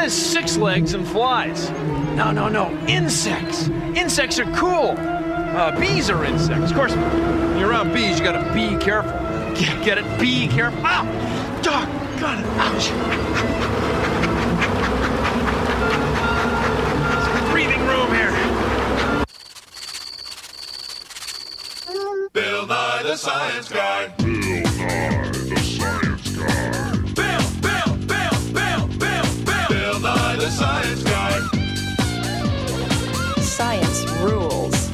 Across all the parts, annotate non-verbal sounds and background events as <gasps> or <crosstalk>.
What is six legs and flies? No, no, no. Insects. Insects are cool. Uh, bees are insects. Of course, when you're around bees, you gotta be careful. <laughs> Get, get it? Be careful. Ow! Dog, got it. Ouch. Breathing room here. Bill Nye the Science Guy. Bill Nye rules.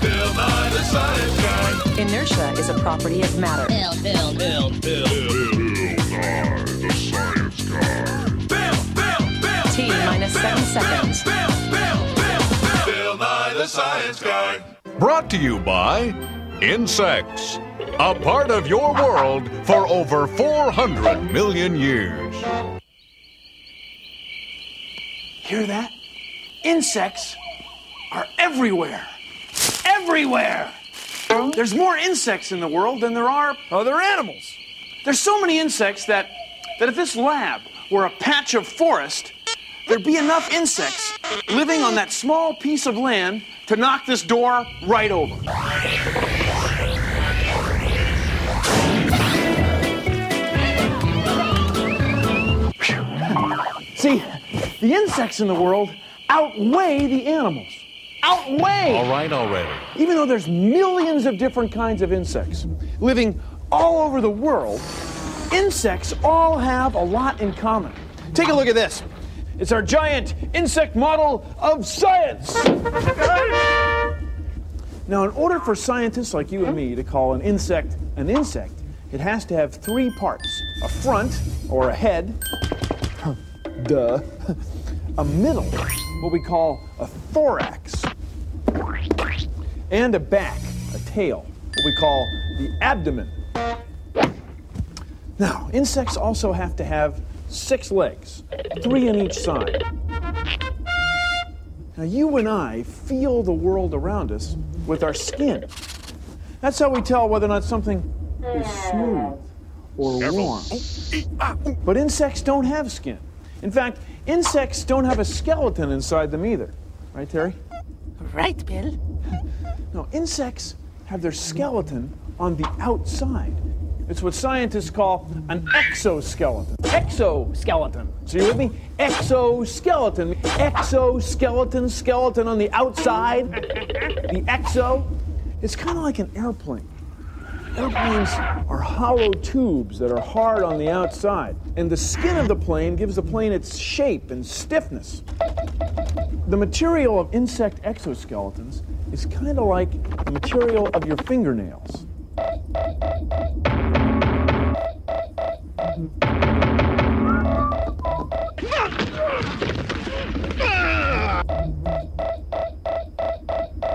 Bill Nye the Science Inertia is a property of matter. Bill, Bill, Bill, Bill Nye the Science Guy. Bill, Bill, Bill. T minus seven seconds. Bill, Bill, Bill, Bill. Bill Nye the Science Guy. Brought to you by Insects, a part of your world for over 400 million years. Hear that? Insects are everywhere. Everywhere! There's more insects in the world than there are other animals. There's so many insects that, that if this lab were a patch of forest, there'd be enough insects living on that small piece of land to knock this door right over. See, the insects in the world outweigh the animals. Outweigh! All right already. Even though there's millions of different kinds of insects living all over the world, insects all have a lot in common. Take a look at this. It's our giant insect model of science. Now, in order for scientists like you and me to call an insect an insect, it has to have three parts a front, or a head, <laughs> duh, <laughs> a middle, what we call a thorax, and a back, a tail, what we call the abdomen. Now, insects also have to have six legs, three on each side. Now, you and I feel the world around us with our skin. That's how we tell whether or not something is smooth or warm. But insects don't have skin. In fact, insects don't have a skeleton inside them either. Right, Terry? Right, Bill. No, insects have their skeleton on the outside. It's what scientists call an exoskeleton. Exoskeleton. So you with me? Exoskeleton. Exoskeleton, skeleton on the outside. The exo. It's kind of like an airplane. Airplanes are hollow tubes that are hard on the outside, and the skin of the plane gives the plane its shape and stiffness. The material of insect exoskeletons is kind of like the material of your fingernails.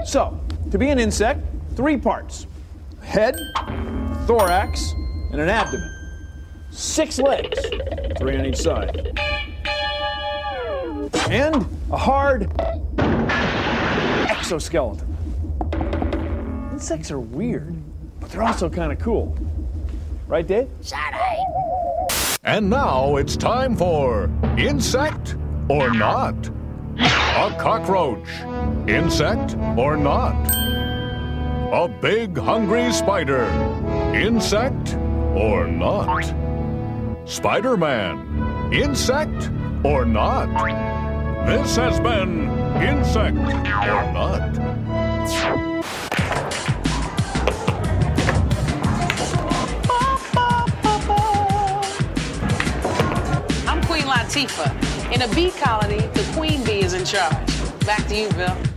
So, to be an insect, three parts head, thorax, and an abdomen. Six legs, three on each side. And a hard exoskeleton. Insects are weird, but they're also kind of cool. Right, Dave? And now it's time for Insect or Not. A cockroach. Insect or not? A big hungry spider. Insect or not? Spider Man. Insect or not? This has been Insect or Not. I'm Queen Latifah. In a bee colony, the queen bee is in charge. Back to you, Bill.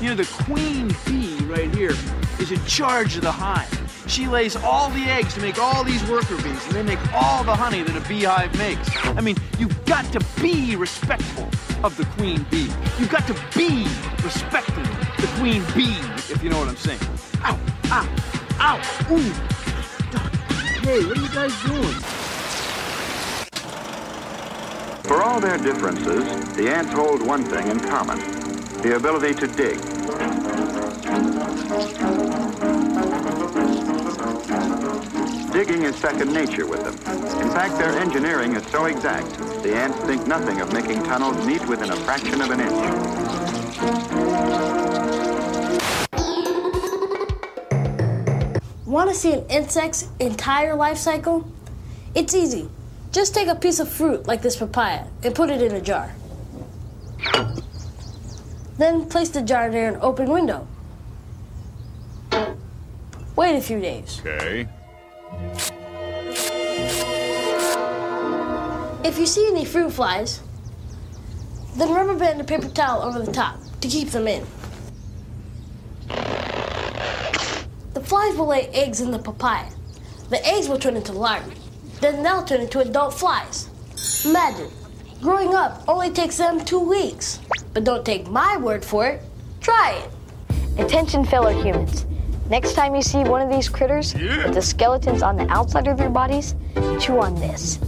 You know, the queen bee right here is in charge of the hive. She lays all the eggs to make all these worker bees, and they make all the honey that a beehive makes. I mean, you've got to be respectful of the queen bee. You've got to be respecting the queen bee, if you know what I'm saying. Ow, ow, ow, ooh. Hey, what are you guys doing? For all their differences, the ants hold one thing in common the ability to dig. digging is second nature with them. In fact, their engineering is so exact, the ants think nothing of making tunnels meet within a fraction of an inch. Want to see an insect's entire life cycle? It's easy. Just take a piece of fruit like this papaya and put it in a jar. Then place the jar near an open window. Wait a few days. Okay. If you see any fruit flies, then rubber band a paper towel over the top to keep them in. The flies will lay eggs in the papaya. The eggs will turn into larvae. Then they'll turn into adult flies. Imagine, growing up only takes them two weeks. But don't take my word for it. Try it. Attention, fellow humans. Next time you see one of these critters with the skeletons on the outside of their bodies, chew on this.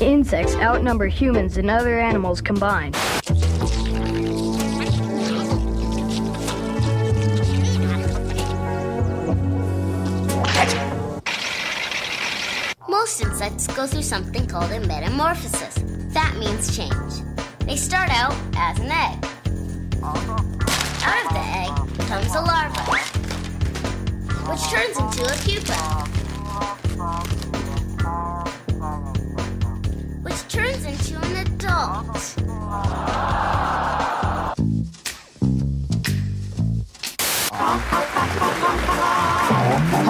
Insects outnumber humans and other animals combined. Most insects go through something called a metamorphosis. That means change. They start out as an egg. Out of the egg comes a larva, which turns into a pupa, which turns into an adult.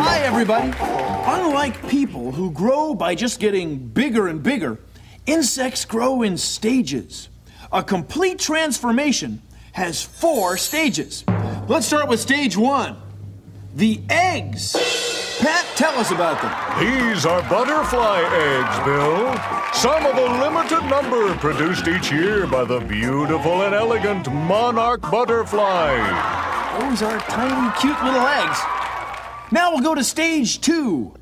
Hi, everybody. Unlike people who grow by just getting bigger and bigger, insects grow in stages. A complete transformation has four stages. Let's start with stage one the eggs. Pat, tell us about them. These are butterfly eggs, Bill. Some of a limited number produced each year by the beautiful and elegant monarch butterfly. Those are tiny, cute little eggs. Now we'll go to stage two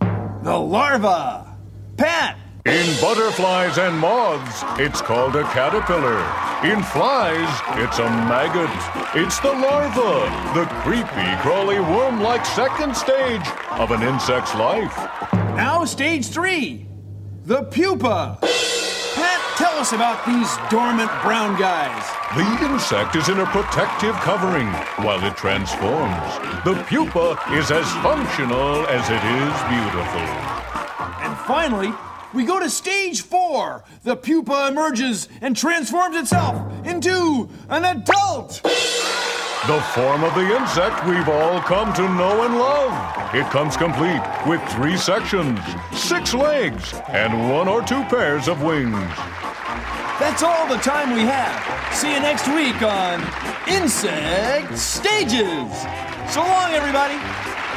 the larva. Pat, In butterflies and moths, it's called a caterpillar. In flies, it's a maggot. It's the larva, the creepy, crawly, worm like second stage of an insect's life. now stage three the pupa. Pat, tell us about these dormant brown guys. The insect is in a protective covering while it transforms. The pupa is as functional as it is beautiful. And finally, we go to stage four. The pupa emerges and transforms itself into an adult. The form of the insect we've all come to know and love. It comes complete with three sections, six legs, and one or two pairs of wings. That's all the time we have. See you next week on Insect Stages. So long, everybody.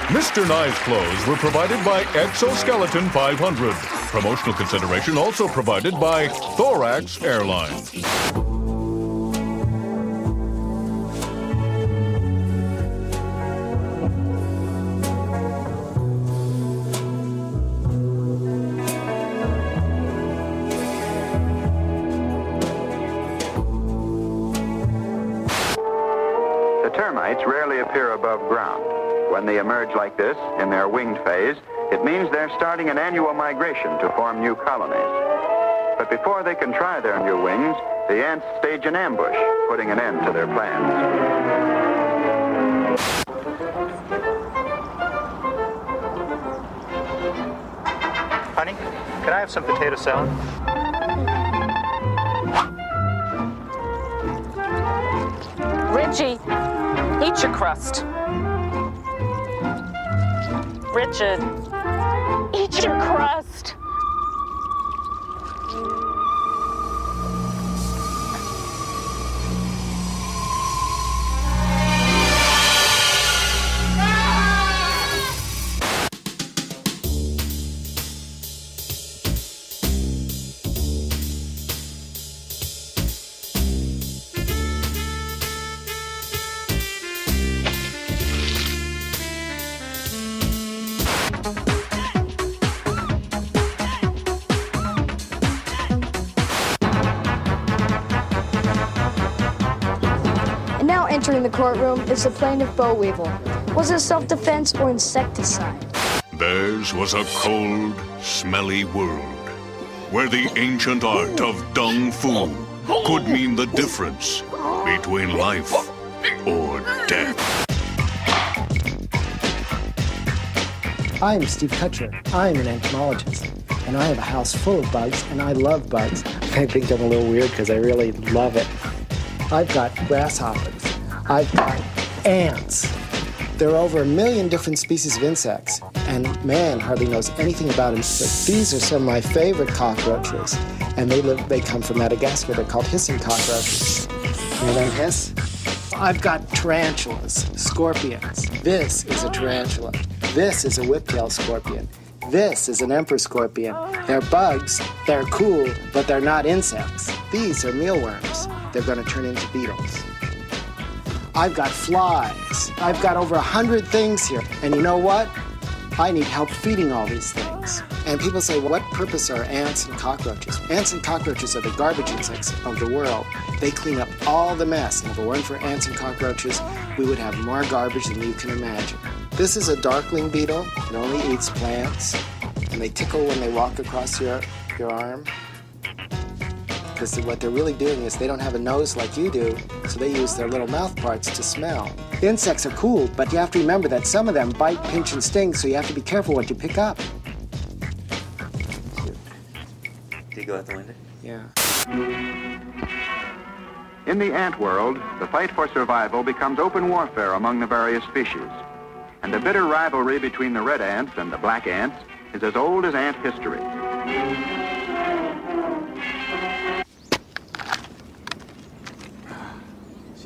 Mr. Nye's clothes were provided by Exoskeleton 500. Promotional consideration also provided by Thorax Airlines. The termites rarely appear above ground. When they emerge like this, in their winged phase, it means they're starting an annual migration to form new colonies. But before they can try their new wings, the ants stage an ambush, putting an end to their plans. Honey, can I have some potato salad? Richie, eat your crust. Richard, your crust. Courtroom is the plaintiff Bo Weevil. Was it self-defense or insecticide? Theirs was a cold, smelly world where the ancient art of dung fu could mean the difference between life or death. I'm Steve Kutcher. I'm an entomologist, and I have a house full of bugs, and I love bugs. I think I'm a little weird because I really love it. I've got grasshoppers. I've got ants. There are over a million different species of insects, and man hardly knows anything about them. But these are some of my favorite cockroaches, and they live. They come from Madagascar. They're called hissing cockroaches. Hear them hiss? I've got tarantulas, scorpions. This is a tarantula. This is a whiptail scorpion. This is an emperor scorpion. They're bugs, they're cool, but they're not insects. These are mealworms. They're going to turn into beetles. I've got flies. I've got over a hundred things here. And you know what? I need help feeding all these things. And people say, what purpose are ants and cockroaches? Ants and cockroaches are the garbage insects of the world. They clean up all the mess. And if it weren't for ants and cockroaches, we would have more garbage than you can imagine. This is a darkling beetle. It only eats plants. And they tickle when they walk across your, your arm. Because what they're really doing is they don't have a nose like you do, so they use their little mouth parts to smell. Insects are cool, but you have to remember that some of them bite, pinch, and sting, so you have to be careful what you pick up. Did you go out the window? Yeah. In the ant world, the fight for survival becomes open warfare among the various species. And the bitter rivalry between the red ants and the black ants is as old as ant history.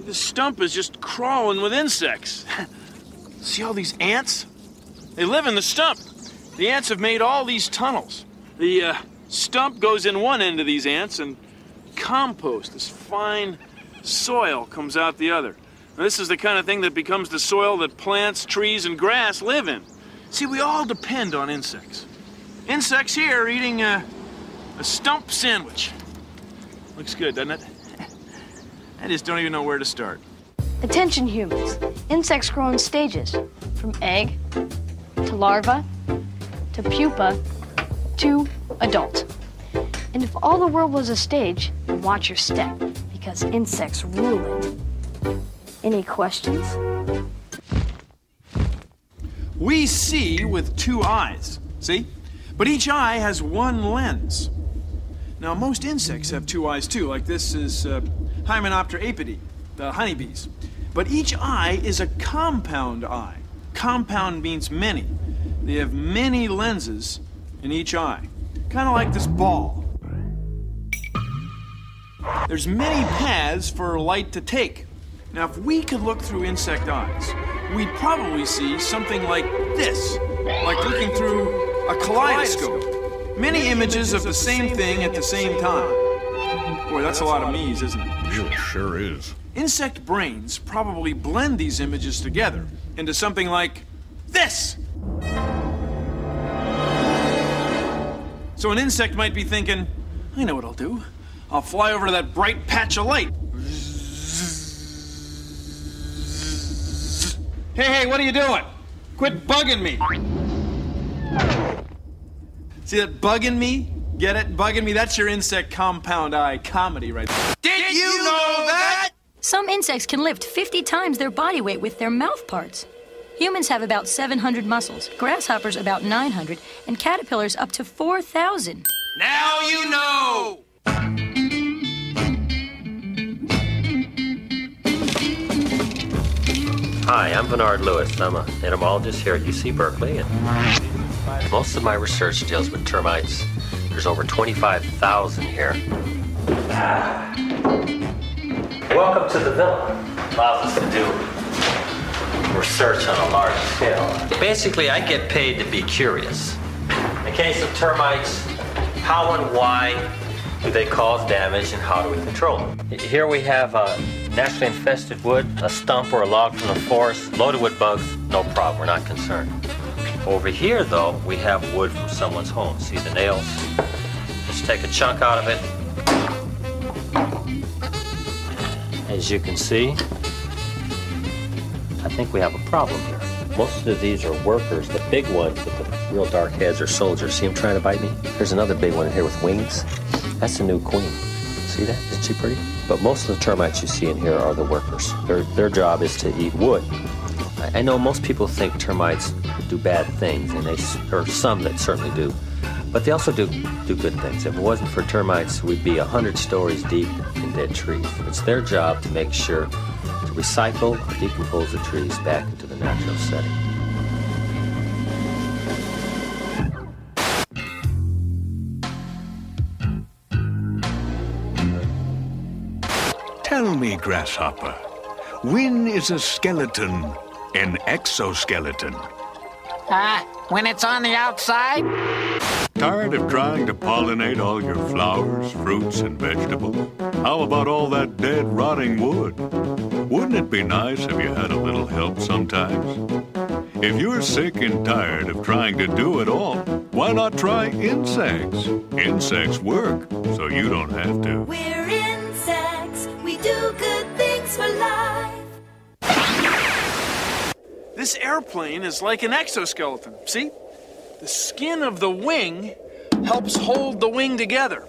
The stump is just crawling with insects. <laughs> See all these ants? They live in the stump. The ants have made all these tunnels. The uh, stump goes in one end of these ants, and compost, this fine soil, comes out the other. Now, this is the kind of thing that becomes the soil that plants, trees, and grass live in. See, we all depend on insects. Insects here eating a, a stump sandwich. Looks good, doesn't it? I just don't even know where to start. Attention humans. Insects grow in stages from egg to larva to pupa to adult. And if all the world was a stage, then watch your step because insects rule it. Any questions? We see with two eyes, see? But each eye has one lens. Now, most insects have two eyes too, like this is uh, Hymenoptera apidae, the honeybees. But each eye is a compound eye. Compound means many. They have many lenses in each eye, kind of like this ball. There's many paths for light to take. Now, if we could look through insect eyes, we'd probably see something like this, like looking through a kaleidoscope. Many images of the same thing at the same time. Boy, that's a lot of me's, isn't it? It sure is. Insect brains probably blend these images together into something like this. So an insect might be thinking, I know what I'll do. I'll fly over to that bright patch of light. Hey, hey, what are you doing? Quit bugging me. See that bugging me? Get it? Bugging me? That's your insect compound eye comedy right there. Did you know that? Some insects can lift 50 times their body weight with their mouth parts. Humans have about 700 muscles, grasshoppers about 900, and caterpillars up to 4,000. Now you know. Hi, I'm Vernard Lewis. I'm an entomologist here at UC Berkeley, and most of my research deals with termites. There's over 25,000 here. Welcome to the villa. Allows us to do research on a large scale. Basically, I get paid to be curious. In the case of termites, how and why do they cause damage and how do we control them? Here we have a naturally infested wood, a stump or a log from the forest, loaded with bugs, no problem, we're not concerned. Over here, though, we have wood from someone's home. See the nails? Let's take a chunk out of it. As you can see, I think we have a problem here. Most of these are workers, the big ones with the real dark heads are soldiers. See them trying to bite me? There's another big one in here with wings. That's the new queen. See that? Isn't she pretty? But most of the termites you see in here are the workers. Their, their job is to eat wood. I, know most people think termites do bad things, and they, or some that certainly do. But they also do, do good things. If it wasn't for termites, we'd be a 100 stories deep in dead trees. It's their job to make sure to recycle or decompose the trees back into the natural setting. Tell me, Grasshopper, when is a skeleton an exoskeleton? Ah, when it's on the outside? Tired of trying to pollinate all your flowers, fruits, and vegetables? How about all that dead, rotting wood? Wouldn't it be nice if you had a little help sometimes? If you're sick and tired of trying to do it all, why not try insects? Insects work, so you don't have to. We're This airplane is like an exoskeleton. See? The skin of the wing helps hold the wing together.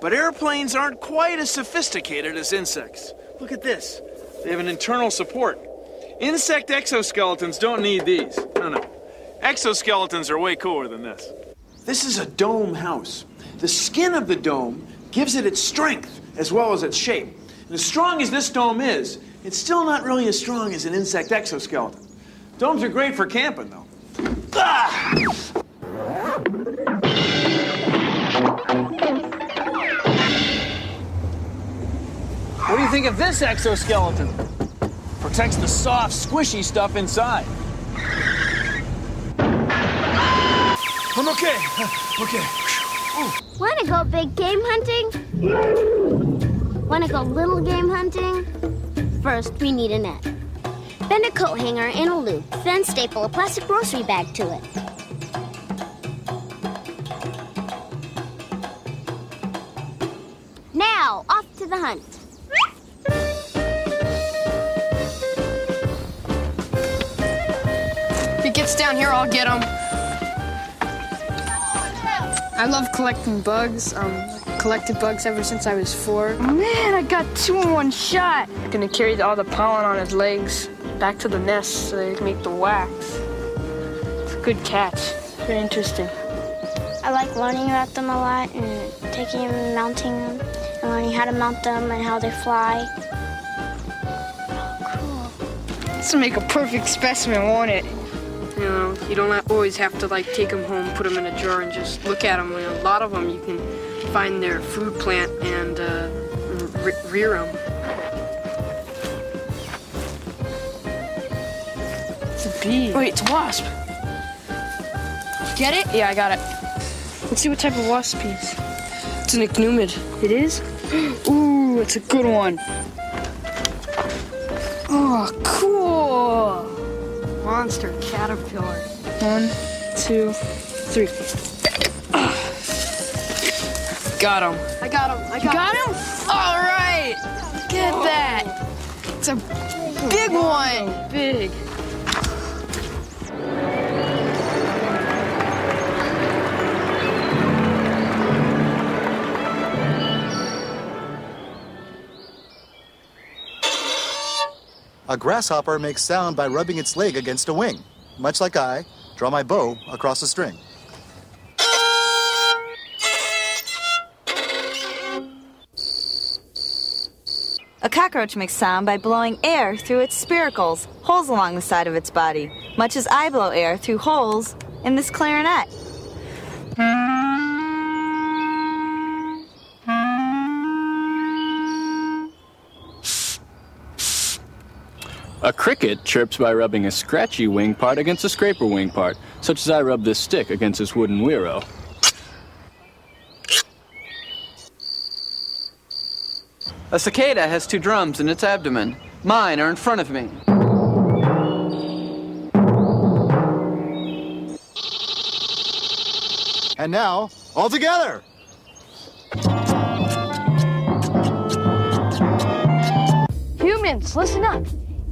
But airplanes aren't quite as sophisticated as insects. Look at this. They have an internal support. Insect exoskeletons don't need these. No, no. Exoskeletons are way cooler than this. This is a dome house. The skin of the dome gives it its strength as well as its shape. And as strong as this dome is, it's still not really as strong as an insect exoskeleton. Domes are great for camping, though. Ah! What do you think of this exoskeleton? Protects the soft, squishy stuff inside. I'm okay. Okay. Wanna go big game hunting? Wanna go little game hunting? First, we need a net. Bend a coat hanger in a loop, then staple a plastic grocery bag to it. Now, off to the hunt. If he gets down here, I'll get him. I love collecting bugs. Um, collected bugs ever since I was four. Man, I got two in one shot. Gonna carry all the pollen on his legs back to the nest so they can make the wax. It's a good catch. Very interesting. I like learning about them a lot and taking them and mounting them and learning how to mount them and how they fly. Oh, cool. This will make a perfect specimen, won't it? You know, you don't always have to like take them home, put them in a jar, and just look at them. You know, a lot of them you can find their food plant and uh, re- rear them. Bee. Wait, it's a wasp. Get it? Yeah, I got it. Let's see what type of wasp it is. It's an ichneumid. It is? <gasps> Ooh, it's a good one. Oh, cool. Monster caterpillar. One, two, three. Got him. I got him. I got you got him. All right. Get that. It's a big one. Big. A grasshopper makes sound by rubbing its leg against a wing. Much like I draw my bow across a string. A cockroach makes sound by blowing air through its spiracles, holes along the side of its body, much as I blow air through holes in this clarinet. A cricket chirps by rubbing a scratchy wing part against a scraper wing part, such as I rub this stick against this wooden wheel. A cicada has two drums in its abdomen. Mine are in front of me. And now, all together! Humans, listen up.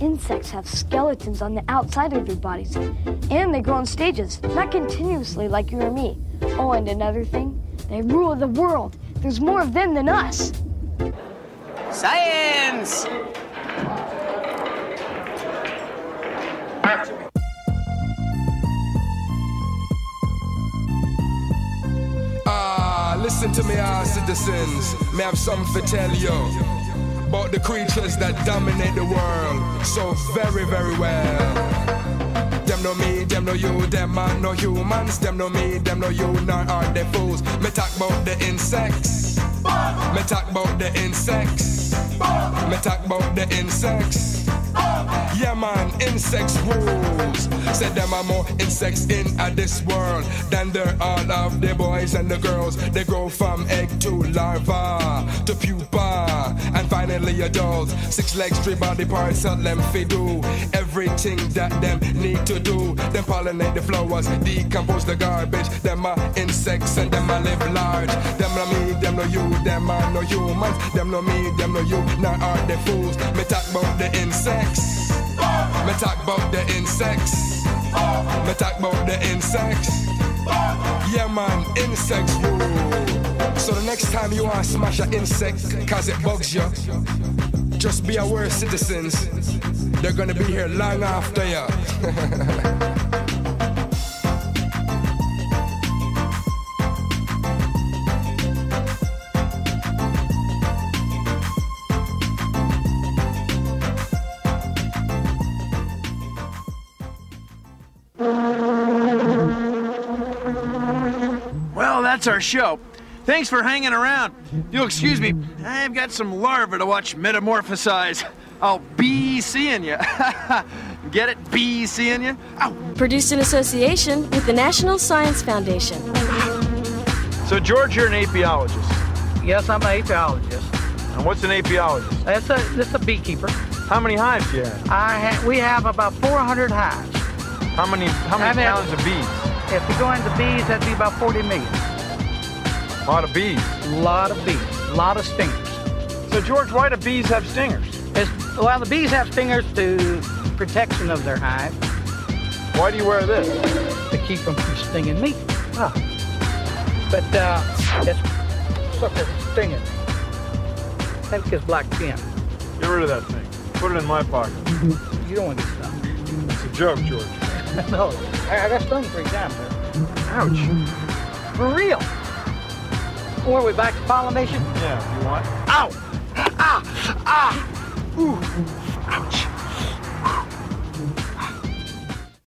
Insects have skeletons on the outside of their bodies, and they grow in stages, not continuously like you or me. Oh, and another thing, they rule the world. There's more of them than us. Science! Ah, listen to me, our citizens. May I have something to tell you about the creatures that dominate the world so very, very well. Them know me, them know you, them are no humans. Them know me, them know you, nor are they fools. Me talk about the insects. Me talk about the insects. Me talk about the insects. Yeah, man, insects rules. Said them are more insects in uh, this world than there all of the boys and the girls. They grow from egg to larva to pupa and finally adult. Six legs, three body parts, tell them do everything that them need to do. Them pollinate the flowers, decompose the garbage. Them are insects and them are live large. Them no me, them no you, them are no humans. Them no me, them no you, nor are they fools. Me talk about the insects. Me talk about the insects. Me talk about the insects. Yeah, man, insects rule. So the next time you want to smash an insect, cause it bugs you, just be aware, citizens. They're gonna be here long after you. <laughs> that's our show. Thanks for hanging around. You'll excuse me, I've got some larvae to watch metamorphosize. I'll be seeing you. <laughs> Get it? Be seeing you? Produced in association with the National Science Foundation. So, George, you're an apiologist. Yes, I'm an apiologist. And what's an apiologist? That's a, that's a beekeeper. How many hives do you have? I ha- we have about 400 hives. How many how many I've had- pounds of bees? If you go into bees, that'd be about 40 million. A lot of bees. A lot of bees. A lot of stingers. So, George, why do bees have stingers? It's, well, the bees have stingers to protection of their hive. Why do you wear this? To keep them from stinging me. Ah. But uh, it's sucker stinging. Take his black pen. Get rid of that thing. Put it in my pocket. You don't want to get stung. It's a joke, George. <laughs> no, I, I got stung three times. Ouch. For real. Where are we back to pollination? Yeah, you want? Ow! Ah! Ah! Ooh! Ouch!